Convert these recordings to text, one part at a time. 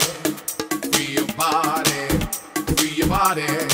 body, free your body, free your body.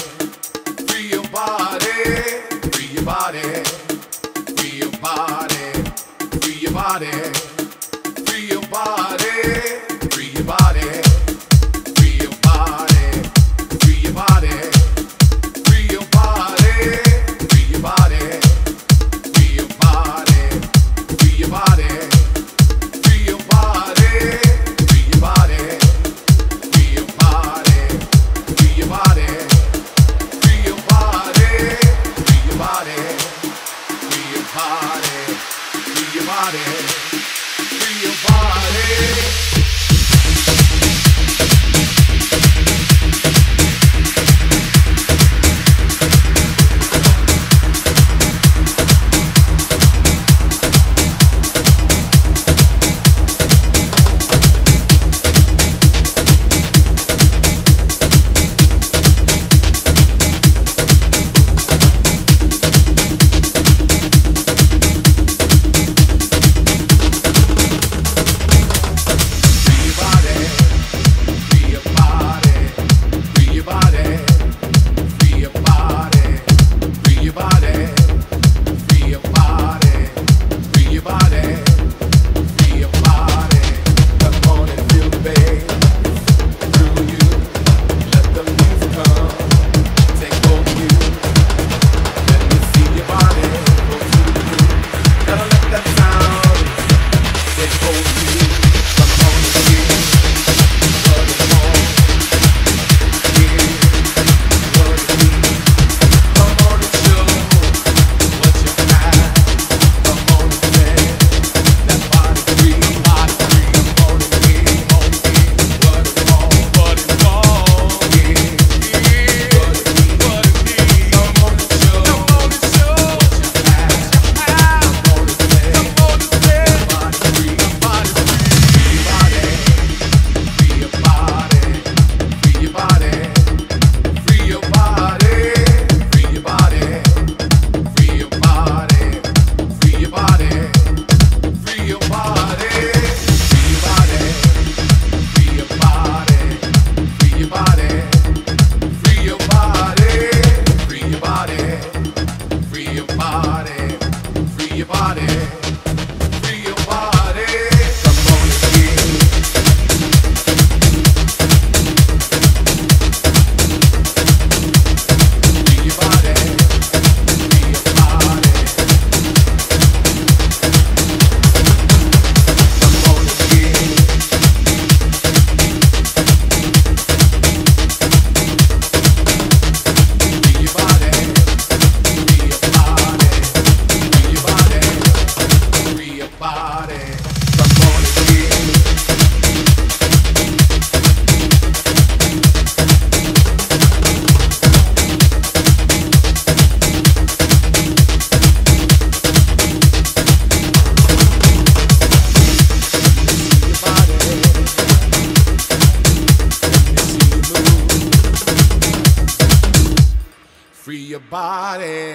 Free your body.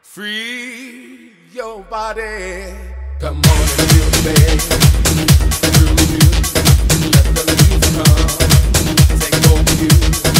Free your body. Come on and feel the bass. Feel the music. Let the music come. Take over you.